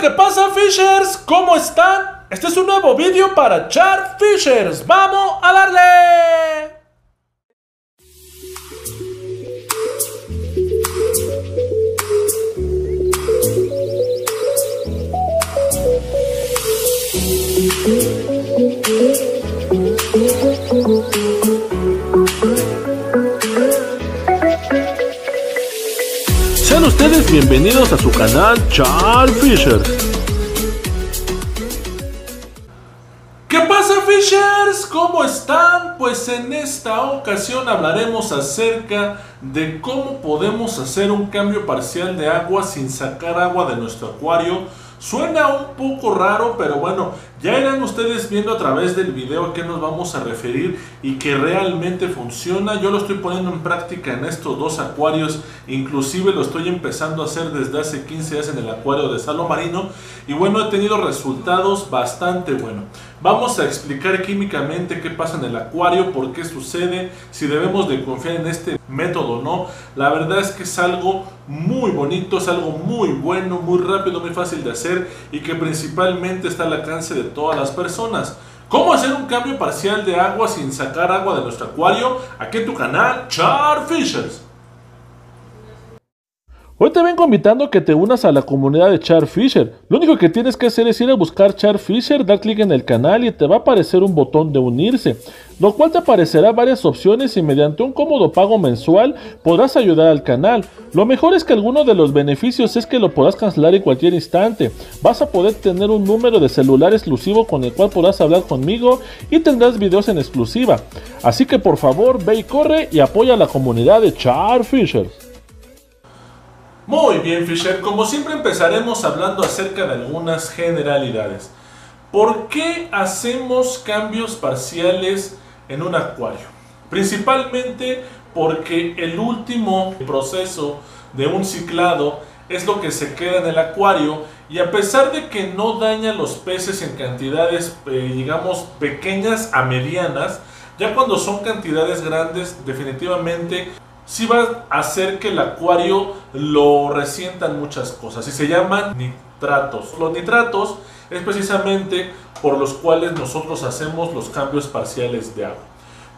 ¿qué pasa Fishers? ¿Cómo están? Este es un nuevo vídeo para Char Fishers. ¡Vamos a darle! Ustedes bienvenidos a su canal Char Fishers. ¿Qué pasa Fishers? ¿Cómo están? Pues en esta ocasión hablaremos acerca de cómo podemos hacer un cambio parcial de agua sin sacar agua de nuestro acuario Suena un poco raro, pero bueno, ya irán ustedes viendo a través del video a qué nos vamos a referir y que realmente funciona. Yo lo estoy poniendo en práctica en estos dos acuarios, inclusive lo estoy empezando a hacer desde hace 15 días en el acuario de Salo Marino y bueno, he tenido resultados bastante buenos. Vamos a explicar químicamente qué pasa en el acuario, por qué sucede, si debemos de confiar en este método o no. La verdad es que es algo muy bonito, es algo muy bueno, muy rápido, muy fácil de hacer y que principalmente está al alcance de todas las personas. ¿Cómo hacer un cambio parcial de agua sin sacar agua de nuestro acuario? Aquí en tu canal, Char Fishers. Hoy te vengo invitando a que te unas a la comunidad de Char Fisher. Lo único que tienes que hacer es ir a buscar Char Fisher, dar clic en el canal y te va a aparecer un botón de unirse, lo cual te aparecerá varias opciones y mediante un cómodo pago mensual podrás ayudar al canal. Lo mejor es que alguno de los beneficios es que lo podrás cancelar en cualquier instante. Vas a poder tener un número de celular exclusivo con el cual podrás hablar conmigo y tendrás videos en exclusiva. Así que por favor ve y corre y apoya a la comunidad de Char Fisher. Muy bien, Fisher. Como siempre empezaremos hablando acerca de algunas generalidades. ¿Por qué hacemos cambios parciales en un acuario? Principalmente porque el último proceso de un ciclado es lo que se queda en el acuario y a pesar de que no daña los peces en cantidades, eh, digamos, pequeñas a medianas, ya cuando son cantidades grandes definitivamente sí va a hacer que el acuario lo resientan muchas cosas y se llaman nitratos. Los nitratos es precisamente por los cuales nosotros hacemos los cambios parciales de agua.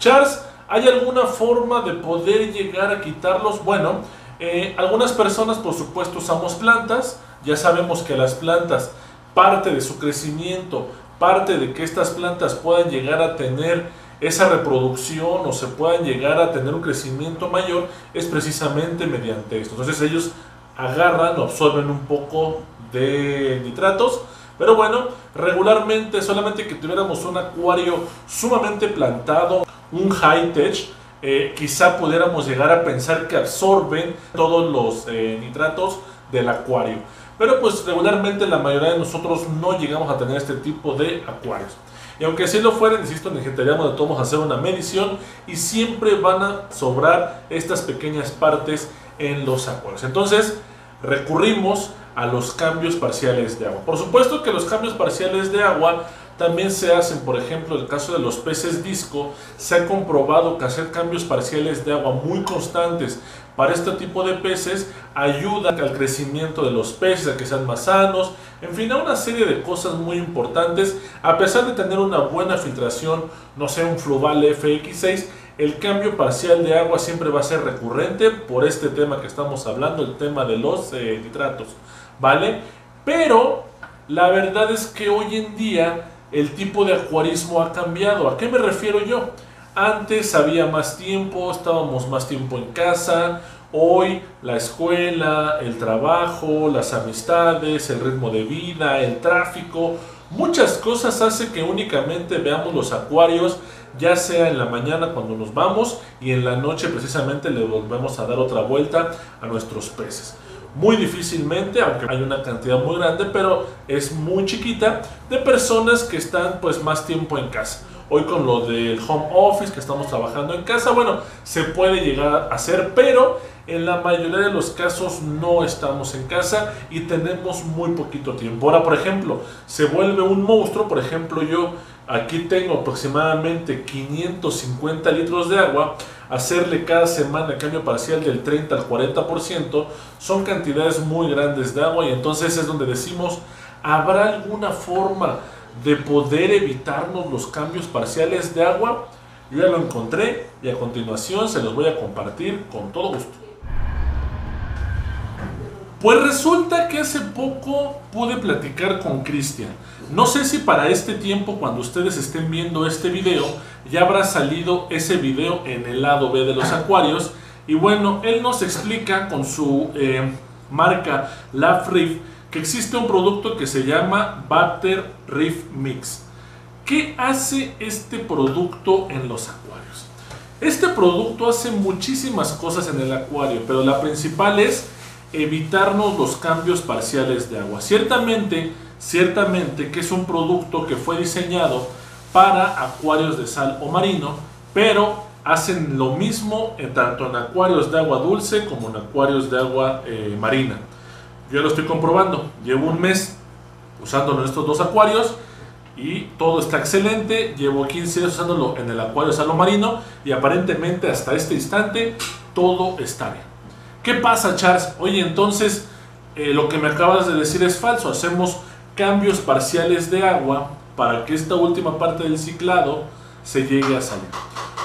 Charles, ¿hay alguna forma de poder llegar a quitarlos? Bueno, eh, algunas personas por supuesto usamos plantas, ya sabemos que las plantas, parte de su crecimiento, parte de que estas plantas puedan llegar a tener esa reproducción o se puedan llegar a tener un crecimiento mayor es precisamente mediante esto. Entonces ellos agarran o absorben un poco de nitratos, pero bueno, regularmente solamente que tuviéramos un acuario sumamente plantado, un high tech, eh, quizá pudiéramos llegar a pensar que absorben todos los eh, nitratos del acuario. Pero pues regularmente la mayoría de nosotros no llegamos a tener este tipo de acuarios. Y aunque si lo fuera, insisto, necesitaríamos de todos hacer una medición y siempre van a sobrar estas pequeñas partes en los acuarios. Entonces, recurrimos a los cambios parciales de agua. Por supuesto que los cambios parciales de agua también se hacen, por ejemplo, en el caso de los peces disco, se ha comprobado que hacer cambios parciales de agua muy constantes para este tipo de peces ayuda al crecimiento de los peces, a que sean más sanos, en fin, a una serie de cosas muy importantes. A pesar de tener una buena filtración, no sé, un Fluval FX6, el cambio parcial de agua siempre va a ser recurrente por este tema que estamos hablando, el tema de los eh, nitratos, ¿vale? Pero la verdad es que hoy en día el tipo de acuarismo ha cambiado. ¿A qué me refiero yo? Antes había más tiempo, estábamos más tiempo en casa. Hoy la escuela, el trabajo, las amistades, el ritmo de vida, el tráfico, muchas cosas hacen que únicamente veamos los acuarios, ya sea en la mañana cuando nos vamos y en la noche precisamente le volvemos a dar otra vuelta a nuestros peces muy difícilmente, aunque hay una cantidad muy grande, pero es muy chiquita, de personas que están pues más tiempo en casa. Hoy con lo del home office que estamos trabajando en casa, bueno, se puede llegar a hacer, pero en la mayoría de los casos no estamos en casa y tenemos muy poquito tiempo. Ahora, por ejemplo, se vuelve un monstruo, por ejemplo, yo aquí tengo aproximadamente 550 litros de agua, hacerle cada semana cambio parcial del 30 al 40%, son cantidades muy grandes de agua y entonces es donde decimos ¿Habrá alguna forma de poder evitarnos los cambios parciales de agua? Yo ya lo encontré y a continuación se los voy a compartir con todo gusto. Pues resulta que hace poco pude platicar con Cristian. No sé si para este tiempo, cuando ustedes estén viendo este video, ya habrá salido ese video en el lado B de los acuarios. Y bueno, él nos explica con su eh, marca La existe un producto que se llama Butter Reef Mix. ¿Qué hace este producto en los acuarios? Este producto hace muchísimas cosas en el acuario, pero la principal es evitarnos los cambios parciales de agua. Ciertamente, ciertamente que es un producto que fue diseñado para acuarios de sal o marino, pero hacen lo mismo tanto en acuarios de agua dulce como en acuarios de agua eh, marina. Yo lo estoy comprobando, llevo un mes usándolo en estos dos acuarios y todo está excelente. Llevo 15 días usándolo en el acuario de sal o marino y aparentemente hasta este instante todo está bien. ¿Qué pasa, Charles? Oye, entonces eh, lo que me acabas de decir es falso. Hacemos cambios parciales de agua para que esta última parte del ciclado se llegue a salir.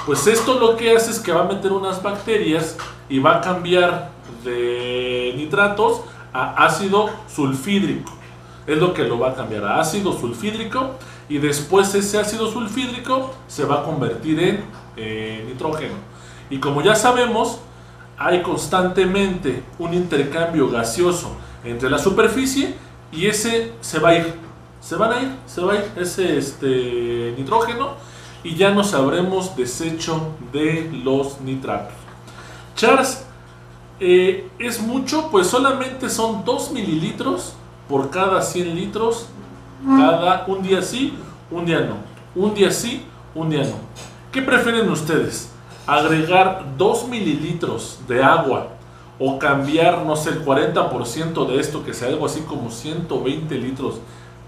Pues esto lo que hace es que va a meter unas bacterias y va a cambiar de nitratos a ácido sulfídrico. Es lo que lo va a cambiar a ácido sulfídrico y después ese ácido sulfídrico se va a convertir en eh, nitrógeno. Y como ya sabemos, hay constantemente un intercambio gaseoso entre la superficie y ese se va a ir. Se van a ir, se va a ir ese este, nitrógeno y ya nos habremos deshecho de los nitratos. Charles, eh, ¿es mucho? Pues solamente son 2 mililitros por cada 100 litros, cada un día sí, un día no. Un día sí, un día no. ¿Qué prefieren ustedes? agregar 2 mililitros de agua o cambiar, no sé, el 40% de esto, que sea algo así como 120 litros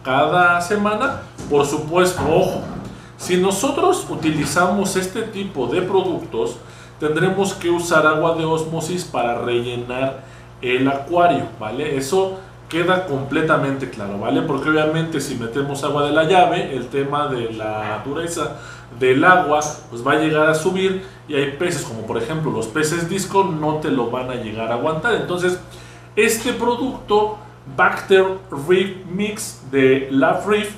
cada semana, por supuesto, ojo, si nosotros utilizamos este tipo de productos, tendremos que usar agua de osmosis para rellenar el acuario, ¿vale? Eso queda completamente claro, ¿vale? Porque obviamente si metemos agua de la llave, el tema de la dureza del agua pues va a llegar a subir y hay peces como por ejemplo los peces disco no te lo van a llegar a aguantar. Entonces, este producto Bacter Reef Mix de Love Reef,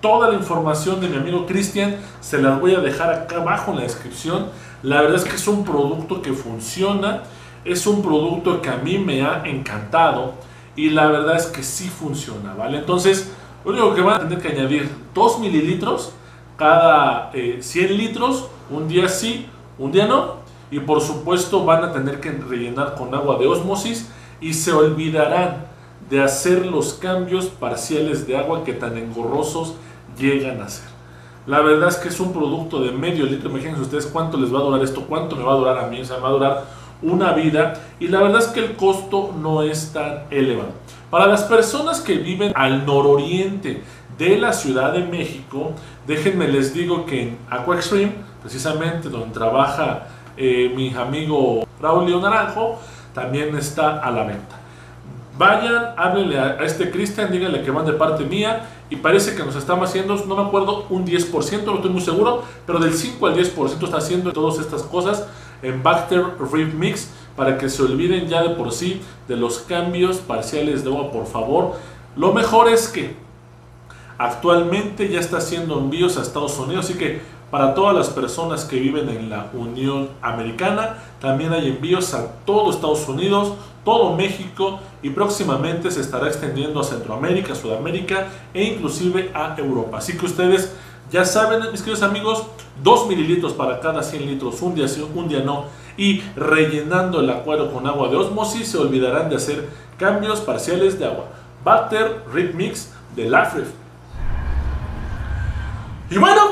toda la información de mi amigo Cristian se las voy a dejar acá abajo en la descripción. La verdad es que es un producto que funciona, es un producto que a mí me ha encantado y la verdad es que sí funciona, ¿vale? Entonces, lo único que van a tener que añadir 2 mililitros cada 100 eh, litros, un día sí, un día no, y por supuesto van a tener que rellenar con agua de osmosis y se olvidarán de hacer los cambios parciales de agua que tan engorrosos llegan a ser. La verdad es que es un producto de medio litro, imagínense ustedes cuánto les va a durar esto, cuánto me va a durar a mí, o sea, me va a durar una vida y la verdad es que el costo no es tan elevado. Para las personas que viven al nororiente de la Ciudad de México, déjenme les digo que en Aqua Extreme, precisamente donde trabaja eh, mi amigo Raúl Naranjo, también está a la venta. Vayan, háblenle a, este Cristian, díganle que van de parte mía y parece que nos estamos haciendo, no me acuerdo, un 10%, no estoy muy seguro, pero del 5 al 10% está haciendo todas estas cosas en Bacter Reef Mix para que se olviden ya de por sí de los cambios parciales de agua, por favor. Lo mejor es que actualmente ya está haciendo envíos a Estados Unidos, así que para todas las personas que viven en la Unión Americana, también hay envíos a todo Estados Unidos, todo México y próximamente se estará extendiendo a Centroamérica, Sudamérica e inclusive a Europa. Así que ustedes ya saben, mis queridos amigos, 2 mililitros para cada 100 litros, un día sí, un día no. Y rellenando el acuario con agua de osmosis, se olvidarán de hacer cambios parciales de agua. Butter Rip Mix de Lafref. Y bueno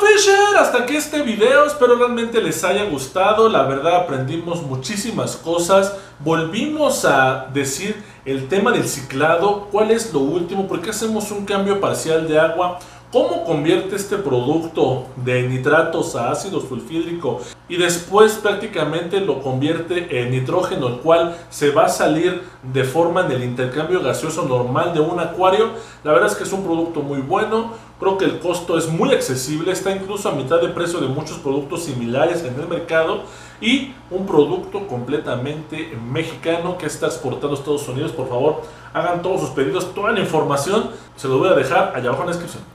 Hasta aquí este video, espero realmente les haya gustado, la verdad aprendimos muchísimas cosas, volvimos a decir el tema del ciclado, cuál es lo último, por qué hacemos un cambio parcial de agua, cómo convierte este producto de nitratos a ácido sulfídrico y después prácticamente lo convierte en nitrógeno, el cual se va a salir de forma en el intercambio gaseoso normal de un acuario. La verdad es que es un producto muy bueno, creo que el costo es muy accesible, está incluso a mitad de precio de muchos productos similares en el mercado y un producto completamente mexicano que está exportado a Estados Unidos. Por favor, hagan todos sus pedidos, toda la información se lo voy a dejar allá abajo en la descripción.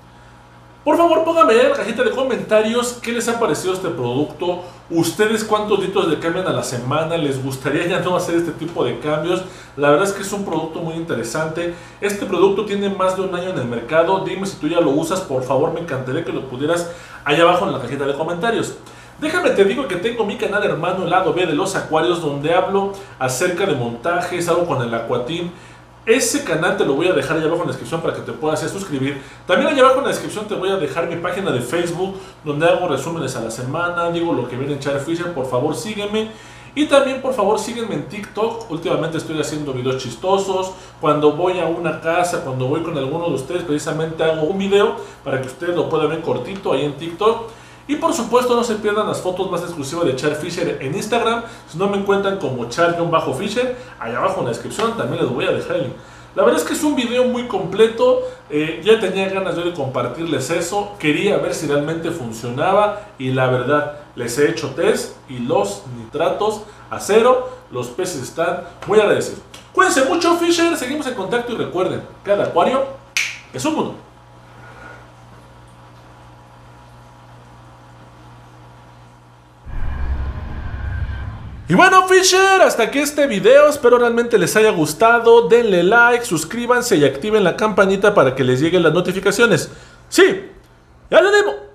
Por favor, pónganme en la cajita de comentarios qué les ha parecido este producto. Ustedes cuántos litros le cambian a la semana. ¿Les gustaría ya no hacer este tipo de cambios? La verdad es que es un producto muy interesante. Este producto tiene más de un año en el mercado. Dime si tú ya lo usas. Por favor, me encantaría que lo pudieras allá abajo en la cajita de comentarios. Déjame te digo que tengo mi canal hermano el lado B de los acuarios donde hablo acerca de montajes, algo con el Aquatim. Ese canal te lo voy a dejar allá abajo en la descripción para que te puedas suscribir. También allá abajo en la descripción te voy a dejar mi página de Facebook donde hago resúmenes a la semana, digo lo que viene en Char Fisher, por favor sígueme. Y también por favor sígueme en TikTok, últimamente estoy haciendo videos chistosos, cuando voy a una casa, cuando voy con alguno de ustedes precisamente hago un video para que ustedes lo puedan ver cortito ahí en TikTok. Y por supuesto no se pierdan las fotos más exclusivas de Char Fisher en Instagram. Si no me encuentran como Char-Fisher, allá abajo en la descripción también les voy a dejar el link. La verdad es que es un video muy completo, eh, ya tenía ganas de compartirles eso, quería ver si realmente funcionaba y la verdad les he hecho test y los nitratos a cero, los peces están muy agradecidos. Cuídense mucho Fisher, seguimos en contacto y recuerden, cada acuario es un mundo. Y bueno Fisher, hasta aquí este video, espero realmente les haya gustado, denle like, suscríbanse y activen la campanita para que les lleguen las notificaciones. Sí, ya le debo.